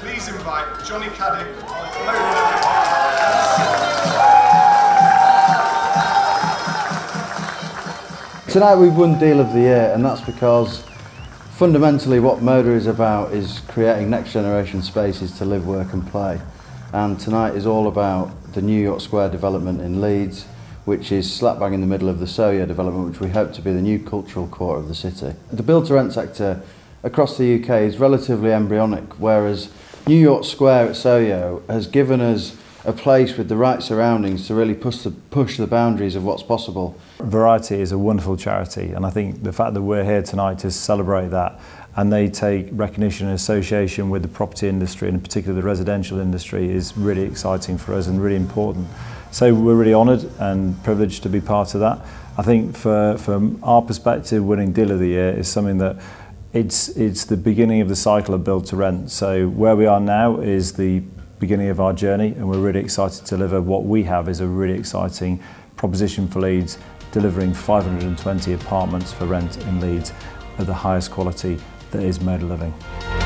please invite Johnny Caddick Tonight we've won Deal of the Year and that's because fundamentally what Moda is about is creating next generation spaces to live, work and play. And tonight is all about the New York Square development in Leeds, which is slap bang in the middle of the SOYO development, which we hope to be the new cultural core of the city. The build to rent sector across the UK is relatively embryonic, whereas New York Square at Soho has given us a place with the right surroundings to really push the, push the boundaries of what's possible. Variety is a wonderful charity and I think the fact that we're here tonight to celebrate that and they take recognition and association with the property industry and in particular the residential industry is really exciting for us and really important. So we're really honoured and privileged to be part of that. I think for, from our perspective, winning Deal of the Year is something that it's, it's the beginning of the cycle of build to rent. So where we are now is the beginning of our journey and we're really excited to deliver what we have is a really exciting proposition for Leeds delivering 520 apartments for rent in Leeds at the highest quality that is Moda Living.